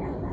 Yeah.